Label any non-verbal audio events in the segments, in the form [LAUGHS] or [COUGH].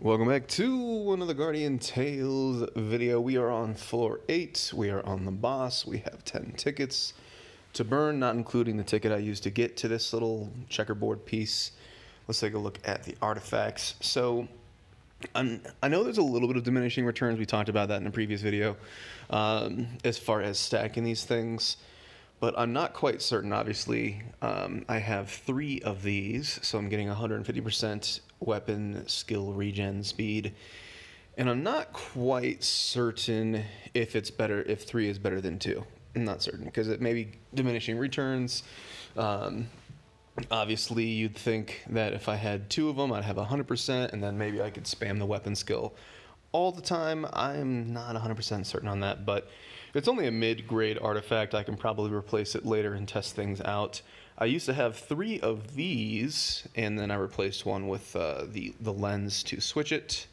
Welcome back to another Guardian Tales video. We are on floor 8. We are on the boss. We have 10 tickets to burn, not including the ticket I used to get to this little checkerboard piece. Let's take a look at the artifacts. So, I'm, I know there's a little bit of diminishing returns. We talked about that in a previous video um, as far as stacking these things but I'm not quite certain. Obviously, um, I have three of these, so I'm getting 150% weapon skill regen speed, and I'm not quite certain if it's better if three is better than two. I'm not certain because it may be diminishing returns. Um, obviously, you'd think that if I had two of them, I'd have 100%, and then maybe I could spam the weapon skill all the time. I'm not 100% certain on that, but it's only a mid-grade artifact. I can probably replace it later and test things out. I used to have three of these, and then I replaced one with uh, the, the lens to switch it.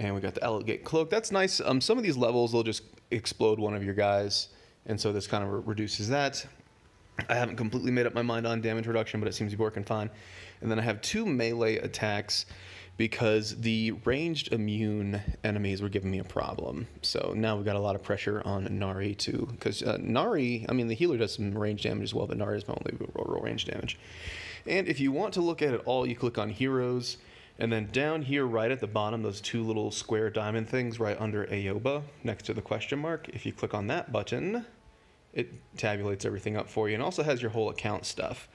And we got the Elegant Cloak. That's nice. Um, some of these levels, they'll just explode one of your guys, and so this kind of reduces that. I haven't completely made up my mind on damage reduction, but it seems to be working fine. And then I have two melee attacks because the ranged immune enemies were giving me a problem. So now we've got a lot of pressure on Nari too, because uh, Nari, I mean, the healer does some range damage as well, but Nari is my only real, real range damage. And if you want to look at it all, you click on heroes, and then down here, right at the bottom, those two little square diamond things right under Aoba, next to the question mark. If you click on that button, it tabulates everything up for you, and also has your whole account stuff.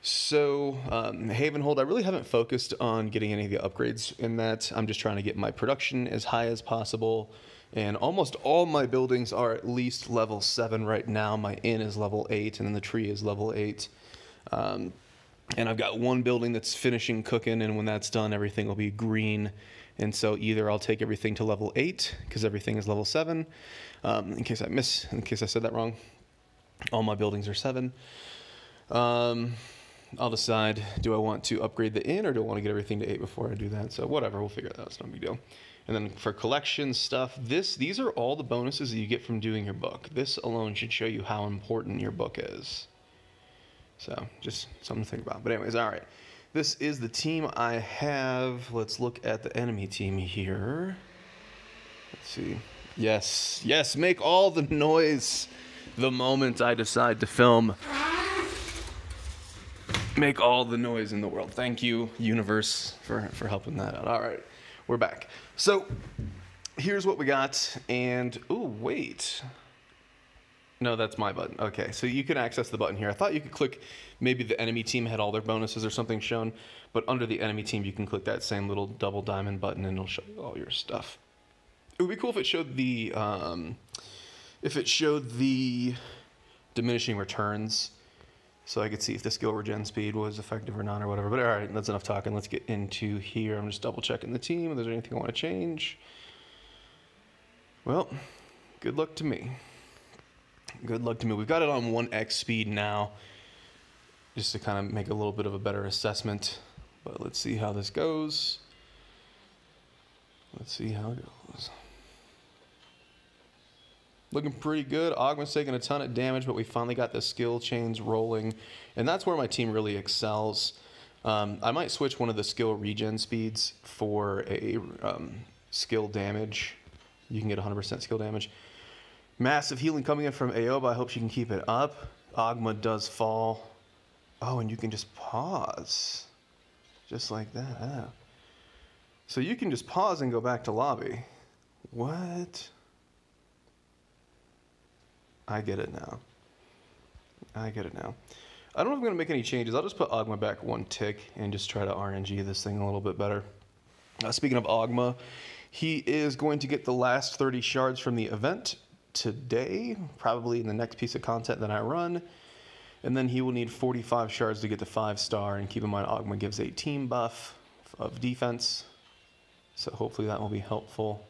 So, um, Havenhold, I really haven't focused on getting any of the upgrades in that. I'm just trying to get my production as high as possible. And almost all my buildings are at least level 7 right now. My inn is level 8, and then the tree is level 8. Um, and I've got one building that's finishing cooking, and when that's done, everything will be green. And so either I'll take everything to level 8, because everything is level 7, um, in case I miss, in case I said that wrong. All my buildings are 7. Um, I'll decide do I want to upgrade the inn or do I want to get everything to eight before I do that? So whatever, we'll figure that out. It's no big deal. And then for collection stuff, this these are all the bonuses that you get from doing your book. This alone should show you how important your book is. So just something to think about. But anyways, all right. This is the team I have. Let's look at the enemy team here. Let's see. Yes, yes, make all the noise the moment I decide to film make all the noise in the world. Thank you, universe, for, for helping that out. All right, we're back. So here's what we got. And, oh, wait. No, that's my button. Okay, so you can access the button here. I thought you could click, maybe the enemy team had all their bonuses or something shown, but under the enemy team, you can click that same little double diamond button and it'll show you all your stuff. It would be cool if it showed the, um, if it showed the diminishing returns so I could see if the skill regen speed was effective or not or whatever. But all right, that's enough talking. Let's get into here. I'm just double checking the team. If there's anything I want to change. Well, good luck to me. Good luck to me. We've got it on 1x speed now, just to kind of make a little bit of a better assessment. But let's see how this goes. Let's see how it goes. Looking pretty good. Ogma's taking a ton of damage, but we finally got the skill chains rolling. And that's where my team really excels. Um, I might switch one of the skill regen speeds for a um, skill damage. You can get 100% skill damage. Massive healing coming in from Aoba. I hope she can keep it up. Ogma does fall. Oh, and you can just pause. Just like that. So you can just pause and go back to lobby. What? I get it now. I get it now. I don't know if I'm going to make any changes. I'll just put Ogma back one tick and just try to RNG this thing a little bit better. Uh, speaking of Ogma, he is going to get the last 30 shards from the event today, probably in the next piece of content that I run. And then he will need 45 shards to get the 5 star. And keep in mind, Ogma gives a team buff of defense. So hopefully that will be helpful.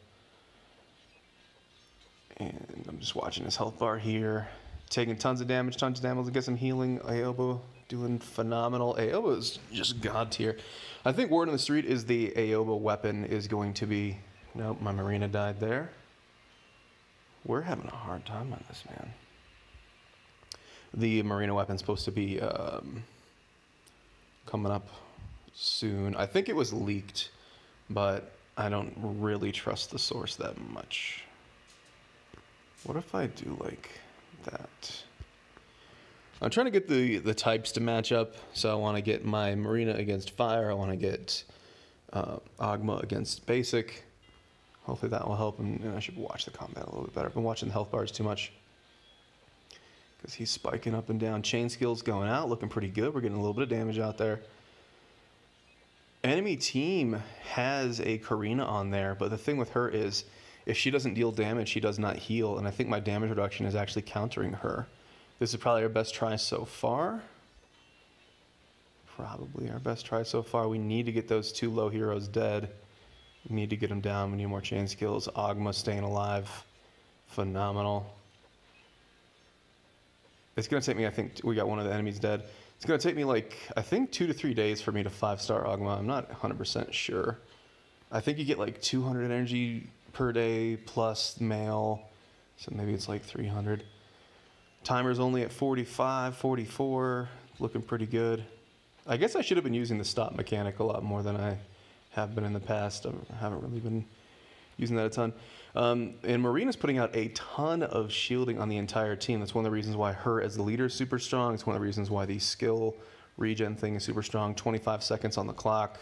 And I'm just watching his health bar here. Taking tons of damage, tons of damage to get some healing. Aoba doing phenomenal. Aoba is just god tier. I think Word on the Street is the Aoba weapon is going to be... Nope, my Marina died there. We're having a hard time on this, man. The Marina weapon's supposed to be um, coming up soon. I think it was leaked but I don't really trust the source that much. What if I do like that? I'm trying to get the, the types to match up. So I want to get my Marina against Fire. I want to get uh, Ogma against Basic. Hopefully that will help. And, and I should watch the combat a little bit better. I've been watching the health bars too much. Because he's spiking up and down. Chain skills going out, looking pretty good. We're getting a little bit of damage out there. Enemy team has a Karina on there, but the thing with her is if she doesn't deal damage, she does not heal. And I think my damage reduction is actually countering her. This is probably our best try so far. Probably our best try so far. We need to get those two low heroes dead. We need to get them down. We need more chain skills. Ogma staying alive. Phenomenal. It's going to take me, I think, we got one of the enemies dead. It's going to take me like, I think two to three days for me to five star Ogma. I'm not 100% sure. I think you get like 200 energy per day plus mail. So maybe it's like 300. Timer's only at 45, 44, looking pretty good. I guess I should have been using the stop mechanic a lot more than I have been in the past. I haven't really been using that a ton. Um, and Marina's putting out a ton of shielding on the entire team. That's one of the reasons why her as the leader is super strong. It's one of the reasons why the skill regen thing is super strong. 25 seconds on the clock.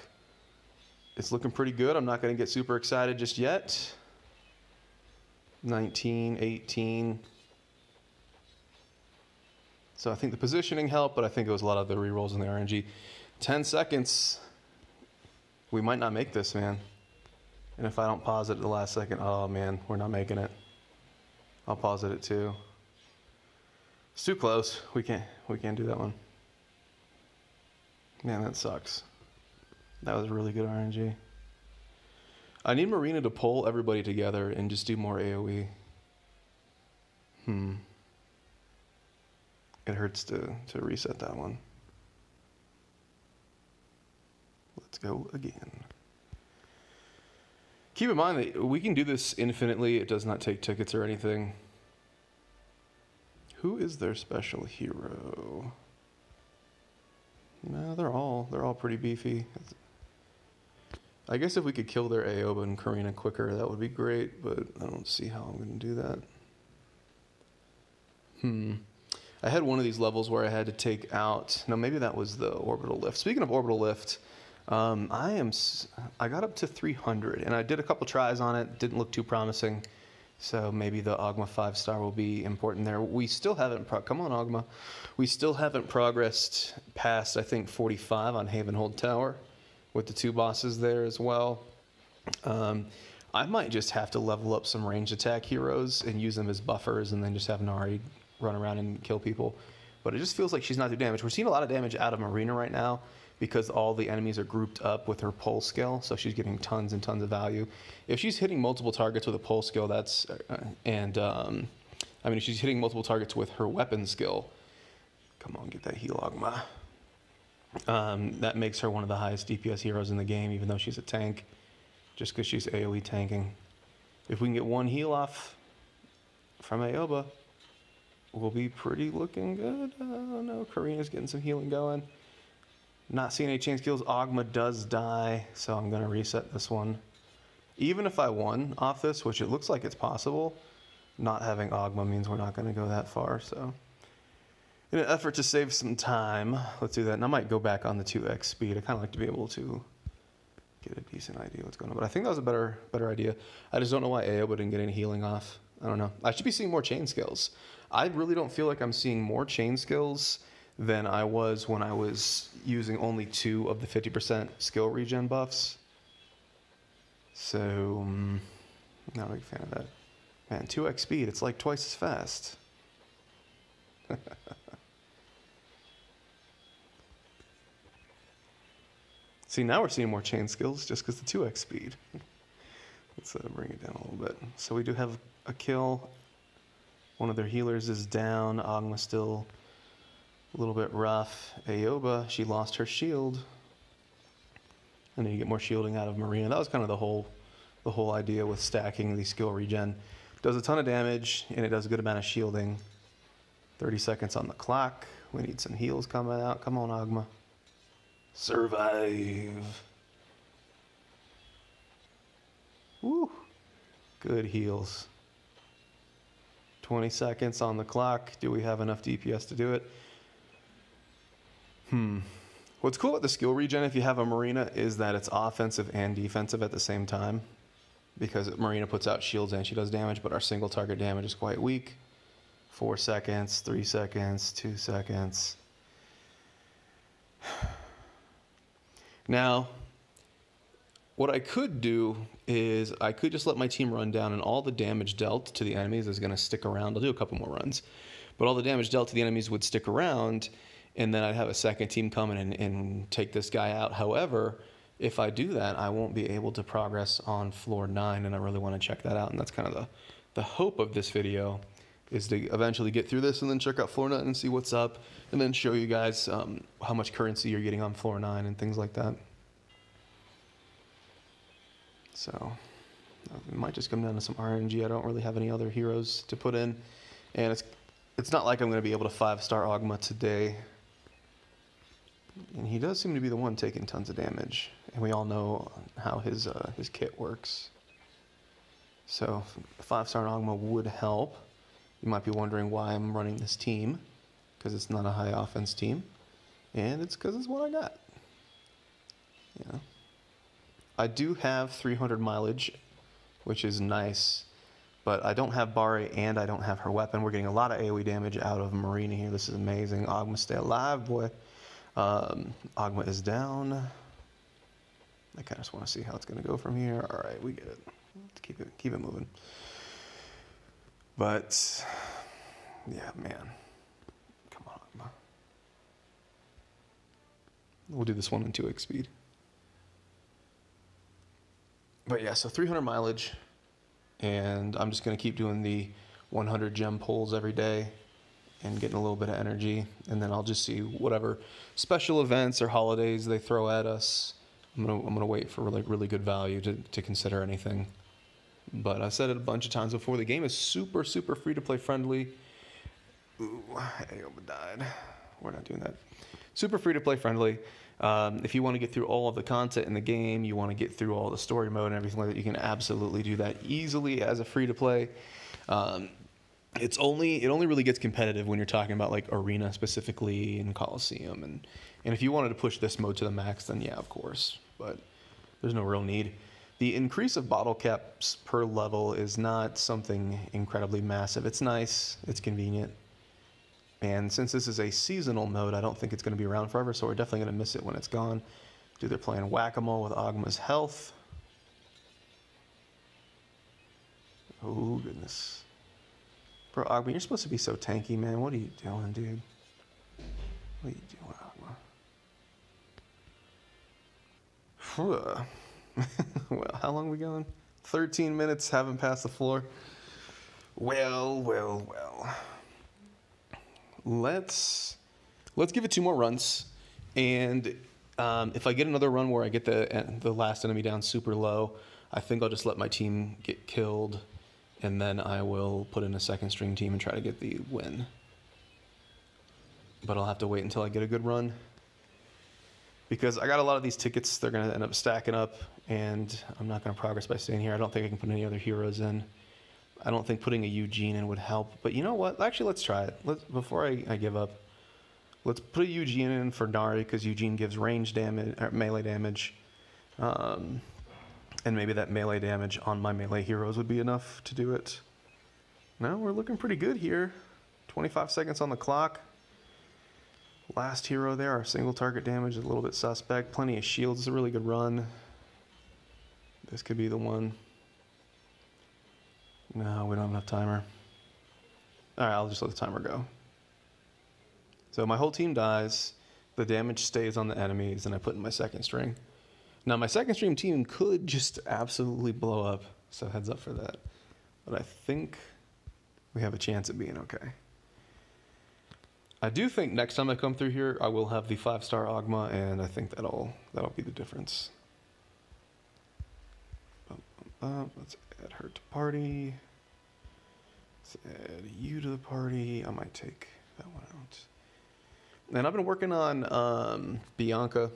It's looking pretty good. I'm not going to get super excited just yet. 19, 18, so I think the positioning helped, but I think it was a lot of the rerolls in the RNG. 10 seconds. We might not make this, man. And if I don't pause it at the last second, oh man, we're not making it. I'll pause it at two. It's too close. We can't we can't do that one. Man, that sucks. That was really good RNG. I need Marina to pull everybody together and just do more AoE. Hmm it hurts to, to reset that one. Let's go again. Keep in mind that we can do this infinitely. It does not take tickets or anything. Who is their special hero? No, they're all they're all pretty beefy. I guess if we could kill their Aoba and Karina quicker, that would be great, but I don't see how I'm going to do that. Hmm. I had one of these levels where I had to take out. No, maybe that was the orbital lift. Speaking of orbital lift, um, I am. I got up to 300, and I did a couple tries on it. Didn't look too promising. So maybe the Ogma five star will be important there. We still haven't. Pro- come on, Ogma. We still haven't progressed past. I think 45 on Havenhold Tower, with the two bosses there as well. Um, I might just have to level up some range attack heroes and use them as buffers, and then just have Nari run around and kill people. But it just feels like she's not doing damage. We're seeing a lot of damage out of Marina right now because all the enemies are grouped up with her pulse skill, so she's getting tons and tons of value. If she's hitting multiple targets with a pulse skill, that's uh, and um, I mean, if she's hitting multiple targets with her weapon skill, come on, get that heal Ogma. Um, that makes her one of the highest DPS heroes in the game, even though she's a tank, just because she's AoE tanking. If we can get one heal off from Aoba, we'll be pretty looking good. Uh, no, Karina's getting some healing going. Not seeing any chain skills. Ogma does die, so I'm going to reset this one. Even if I won off this, which it looks like it's possible, not having Ogma means we're not going to go that far. So, in an effort to save some time, let's do that. And I might go back on the 2x speed. I kind of like to be able to get a decent idea what's going on. But I think that was a better better idea. I just don't know why Aoba didn't get any healing off. I don't know. I should be seeing more chain skills. I really don't feel like I'm seeing more chain skills than I was when I was using only two of the 50% skill regen buffs. So, um, not a big fan of that. Man, 2x speed, it's like twice as fast. [LAUGHS] See, now we're seeing more chain skills just because the 2x speed. Let's uh, bring it down a little bit. So we do have a kill one of their healers is down. Ogma's still a little bit rough. Aoba, she lost her shield. And then you get more shielding out of Marina. That was kind of the whole the whole idea with stacking the skill regen. Does a ton of damage and it does a good amount of shielding. 30 seconds on the clock. We need some heals coming out. Come on, Ogma. Survive. Woo. Good heals. 20 seconds on the clock. Do we have enough DPS to do it? Hmm. What's cool about the skill regen if you have a Marina is that it's offensive and defensive at the same time. Because Marina puts out shields and she does damage, but our single target damage is quite weak. Four seconds, three seconds, two seconds. [SIGHS] Now, what I could do is I could just let my team run down and all the damage dealt to the enemies is going to stick around. I'll do a couple more runs. But all the damage dealt to the enemies would stick around and then I'd have a second team come in and, and take this guy out. However, if I do that, I won't be able to progress on floor nine and I really want to check that out. And that's kind of the, the hope of this video is to eventually get through this and then check out floor nine and see what's up and then show you guys um, how much currency you're getting on floor nine and things like that. So it might just come down to some RNG. I don't really have any other heroes to put in. And it's it's not like I'm going to be able to five-star Ogma today. And he does seem to be the one taking tons of damage. And we all know how his, uh, his kit works. So five-star Ogma would help. You might be wondering why I'm running this team. Because it's not a high offense team. And it's because it's what I got. Know. I do have 300 mileage, which is nice, but I don't have Bari and I don't have her weapon. We're getting a lot of AoE damage out of Marina here. This is amazing. Ogma, stay alive, boy. Um, is down. I kind of just want to see how it's going to go from here. All right, we get it. Let's keep it, keep it moving. But, yeah, man. Come on, We'll do this one in 2x speed but yeah, so 300 mileage, and I'm just gonna keep doing the 100 gem pulls every day and getting a little bit of energy, and then I'll just see whatever special events or holidays they throw at us. I'm gonna I'm gonna wait for really really good value to to consider anything. But I said it a bunch of times before. The game is super super free to play friendly. Ooh, Aoba died. We're not doing that. Super free to play friendly. Um, if you want to get through all of the content in the game, you want to get through all the story mode and everything like that, you can absolutely do that easily as a free to play. Um, it's only it only really gets competitive when you're talking about like arena specifically and Coliseum and and if you wanted to push this mode to the max, then yeah, of course. But there's no real need. The increase of bottle caps per level is not something incredibly massive. It's nice, it's convenient. And since this is a seasonal mode, I don't think it's going to be around forever, so we're definitely going to miss it when it's gone. Dude, they're playing whack-a-mole with Ogma's health. Oh, goodness. Bro, Ogma, you're supposed to be so tanky, man. What are you doing, dude? What are you doing, Ogma? [LAUGHS] well, how long we going? 13 minutes, haven't passed the floor. Well, well, well let's let's give it two more runs, and um, if I get another run where I get the the last enemy down super low, I think I'll just let my team get killed, and then I will put in a second string team and try to get the win. But I'll have to wait until I get a good run because I got a lot of these tickets. They're going to end up stacking up, and I'm not going to progress by staying here. I don't think I can put any other heroes in. I don't think putting a Eugene in would help. But you know what? Actually, let's try it. Let's before I, I give up. Let's put a Eugene in for Nari because Eugene gives range damage, melee damage, um, and maybe that melee damage on my melee heroes would be enough to do it. Now we're looking pretty good here. 25 seconds on the clock. Last hero there, our single target damage is a little bit suspect. Plenty of shields, it's a really good run. This could be the one. No, we don't have enough timer. All right, I'll just let the timer go. So my whole team dies. The damage stays on the enemies, and I put in my second string. Now, my second string team could just absolutely blow up, so heads up for that. But I think we have a chance at being okay. I do think next time I come through here, I will have the five-star Ogma, and I think that'll that'll be the difference. let's add her to party. Let's add you to the party. I might take that one out. And I've been working on um, Bianca.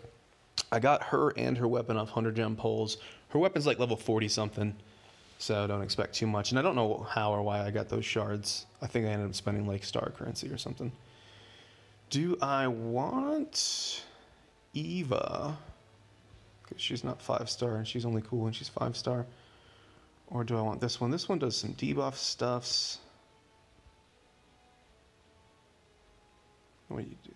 I got her and her weapon off 100 gem poles. Her weapon's like level 40 something. So don't expect too much. And I don't know how or why I got those shards. I think I ended up spending like star currency or something. Do I want Eva? Because she's not five star and she's only cool when she's five star. Or do I want this one? This one does some debuff stuffs. What do you do?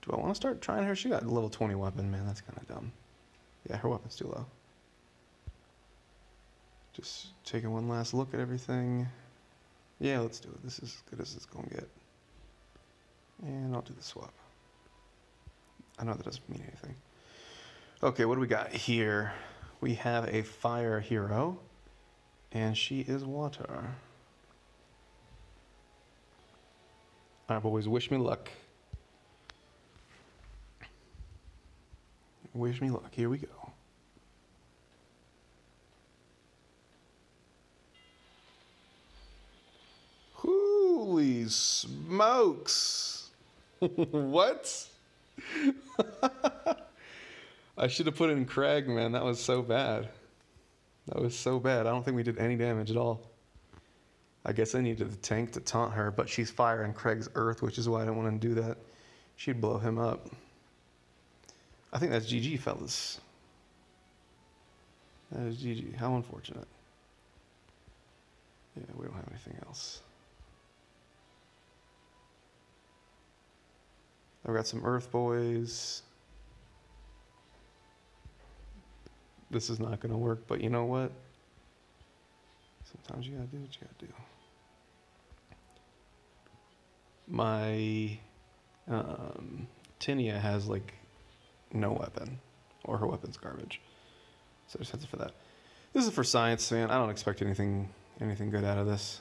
Do I want to start trying her? She got level 20 weapon, man. That's kind of dumb. Yeah, her weapon's too low. Just taking one last look at everything. Yeah, let's do it. This is as good as it's going to get. And I'll do the swap. I know that doesn't mean anything. Okay, what do we got here? We have a fire hero, and she is water. Right, boys, wish me luck. Wish me luck. Here we go. Smokes! [LAUGHS] what? [LAUGHS] I should have put in Craig, man. That was so bad. That was so bad. I don't think we did any damage at all. I guess I needed the tank to taunt her, but she's firing Craig's Earth, which is why I didn't want to do that. She'd blow him up. I think that's GG, fellas. That is GG. How unfortunate. Yeah, we don't have anything else. I've got some Earth Boys. This is not going to work, but you know what? Sometimes you gotta do what you gotta do. My um, Tinia has like no weapon, or her weapon's garbage. So I just have to for that. This is for science, man. I don't expect anything anything good out of this.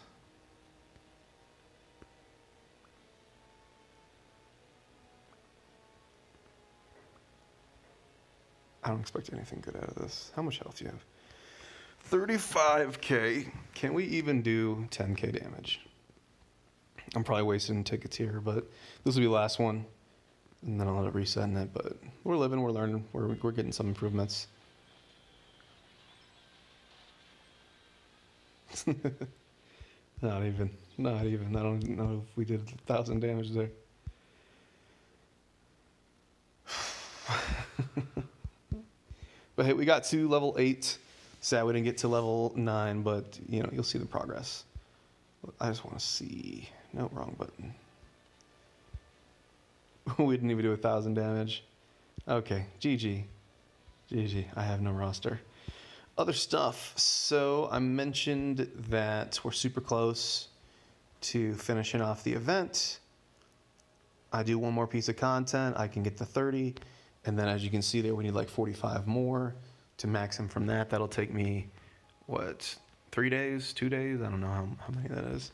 I don't expect anything good out of this. How much health do you have? 35k. Can we even do 10k damage? I'm probably wasting tickets here, but this will be the last one. And then I'll end reset resetting it. But we're living, we're learning, we're, we're getting some improvements. [LAUGHS] not even, not even. I don't know if we did a thousand damage there. But hey, we got to level eight. Sad we didn't get to level 9, but you know, you'll see the progress. I just want to see. No, wrong button. [LAUGHS] we didn't even do a thousand damage. Okay, GG. GG. I have no roster. Other stuff. So I mentioned that we're super close to finishing off the event. I do one more piece of content, I can get to 30. And then as you can see there, we need like 45 more to max him from that. That'll take me, what, three days, two days? I don't know how, how many that is.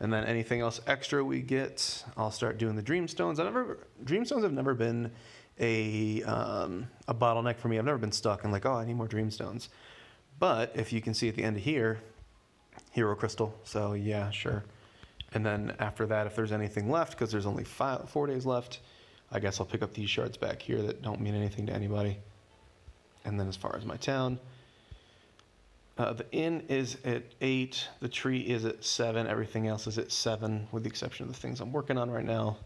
And then anything else extra we get, I'll start doing the Dreamstones. I never, Dreamstones have never been a, um, a bottleneck for me. I've never been stuck and like, oh, I need more Dreamstones. But if you can see at the end of here, Hero Crystal. So yeah, sure. And then after that, if there's anything left, because there's only five, four days left, I guess I'll pick up these shards back here that don't mean anything to anybody. And then as far as my town, uh, the inn is at eight, the tree is at seven, everything else is at seven, with the exception of the things I'm working on right now.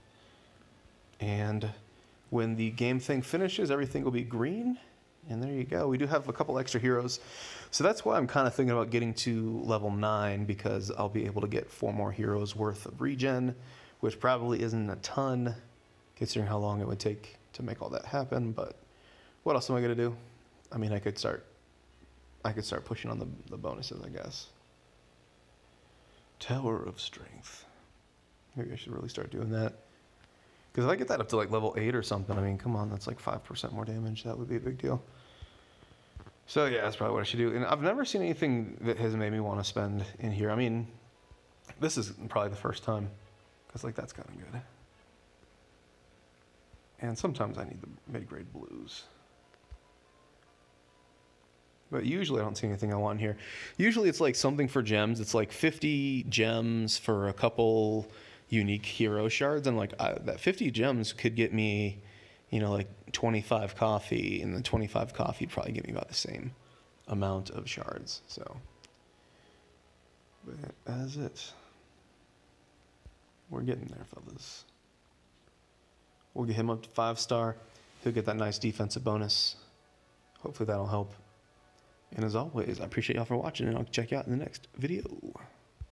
And when the game thing finishes, everything will be green. And there you go. We do have a couple extra heroes. So that's why I'm kind of thinking about getting to level 9 because I'll be able to get four more heroes worth of regen, which probably isn't a ton considering how long it would take to make all that happen. But what else am I going to do? I mean, I could start, I could start pushing on the, the bonuses, I guess. Tower of Strength. Maybe I should really start doing that. Because if I get that up to like level 8 or something, I mean, come on, that's like 5% more damage. That would be a big deal. So yeah, that's probably what I should do. And I've never seen anything that has made me want to spend in here. I mean, this is probably the first time. Because like, that's kind of good. And sometimes I need the mid-grade blues. But usually I don't see anything I want here. Usually it's like something for gems. It's like 50 gems for a couple unique hero shards. And like I, that 50 gems could get me, you know, like 25 coffee, and the 25 coffee probably give me about the same amount of shards. So, but that's it. We're getting there, fellas. We'll get him up to five star. He'll get that nice defensive bonus. Hopefully that'll help. And as always, I appreciate y'all for watching, and I'll check you out in the next video.